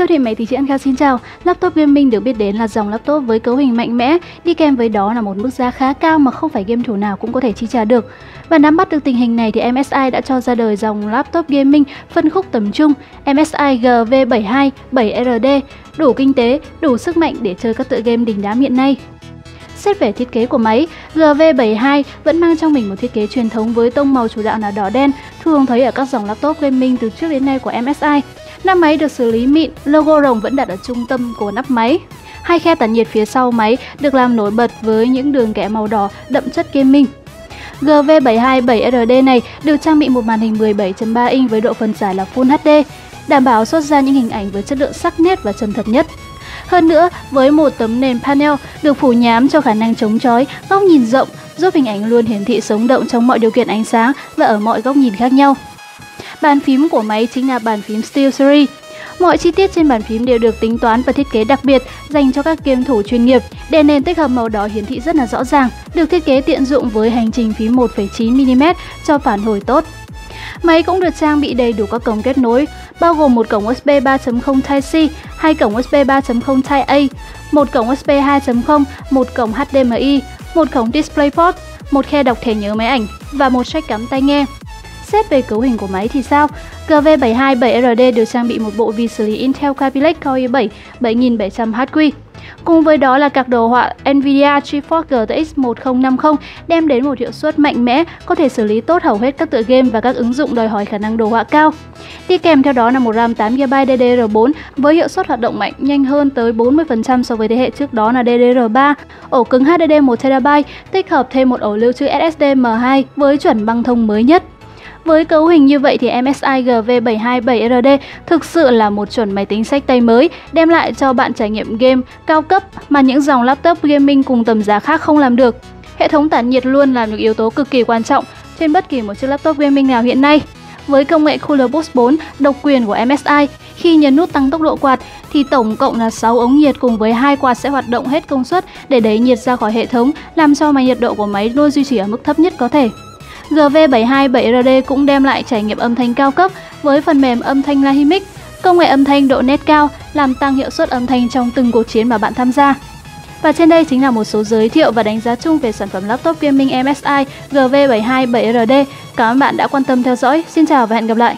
Siêu thị máy tính chị Anka xin chào. Laptop gaming được biết đến là dòng laptop với cấu hình mạnh mẽ, đi kèm với đó là một mức giá khá cao mà không phải game thủ nào cũng có thể chi trả được. Và nắm bắt được tình hình này thì MSI đã cho ra đời dòng laptop gaming phân khúc tầm trung MSI GV72 7RD, đủ kinh tế, đủ sức mạnh để chơi các tựa game đỉnh đám hiện nay. Xét về thiết kế của máy, GV72 vẫn mang trong mình một thiết kế truyền thống với tông màu chủ đạo là đỏ đen, thường thấy ở các dòng laptop gaming từ trước đến nay của MSI. Nắp máy được xử lý mịn, logo rồng vẫn đặt ở trung tâm của nắp máy. Hai khe tản nhiệt phía sau máy được làm nổi bật với những đường kẻ màu đỏ đậm chất gaming. GV727RD này được trang bị một màn hình 17.3 inch với độ phân giải là Full HD, đảm bảo xuất ra những hình ảnh với chất lượng sắc nét và chân thật nhất. Hơn nữa, với một tấm nền panel được phủ nhám cho khả năng chống chói, góc nhìn rộng, giúp hình ảnh luôn hiển thị sống động trong mọi điều kiện ánh sáng và ở mọi góc nhìn khác nhau. Bàn phím của máy chính là bàn phím SteelSeries. Mọi chi tiết trên bàn phím đều được tính toán và thiết kế đặc biệt dành cho các game thủ chuyên nghiệp. Đèn nền tích hợp màu đỏ hiển thị rất là rõ ràng, được thiết kế tiện dụng với hành trình phím 1,9mm cho phản hồi tốt. Máy cũng được trang bị đầy đủ các cổng kết nối, bao gồm một cổng USB 3.0 Type-C, hai cổng USB 3.0 Type-A, một cổng USB 2.0, một cổng HDMI, một cổng DisplayPort, một khe đọc thẻ nhớ máy ảnh và một jack cắm tai nghe. Xét về cấu hình của máy thì sao? GV727RD được trang bị một bộ vi xử lý Intel Kaby Core i7 7700HQ. Cùng với đó là các đồ họa Nvidia GeForce GTX 1050 đem đến một hiệu suất mạnh mẽ, có thể xử lý tốt hầu hết các tựa game và các ứng dụng đòi hỏi khả năng đồ họa cao. Đi kèm theo đó là một RAM 8GB DDR4 với hiệu suất hoạt động mạnh nhanh hơn tới 40% so với thế hệ trước đó là DDR3. Ổ cứng HDD 1TB tích hợp thêm một ổ lưu trữ SSD M2 với chuẩn băng thông mới nhất. Với cấu hình như vậy thì MSI GV727RD thực sự là một chuẩn máy tính sách tay mới, đem lại cho bạn trải nghiệm game cao cấp mà những dòng laptop gaming cùng tầm giá khác không làm được. Hệ thống tản nhiệt luôn là một yếu tố cực kỳ quan trọng trên bất kỳ một chiếc laptop gaming nào hiện nay. Với công nghệ Cooler Boost 4 độc quyền của MSI, khi nhấn nút tăng tốc độ quạt thì tổng cộng là 6 ống nhiệt cùng với hai quạt sẽ hoạt động hết công suất để đẩy nhiệt ra khỏi hệ thống, làm cho mà nhiệt độ của máy luôn duy trì ở mức thấp nhất có thể. GV727RD cũng đem lại trải nghiệm âm thanh cao cấp với phần mềm âm thanh Lahimic, công nghệ âm thanh độ nét cao làm tăng hiệu suất âm thanh trong từng cuộc chiến mà bạn tham gia. Và trên đây chính là một số giới thiệu và đánh giá chung về sản phẩm laptop gaming MSI GV727RD. Cảm ơn bạn đã quan tâm theo dõi. Xin chào và hẹn gặp lại!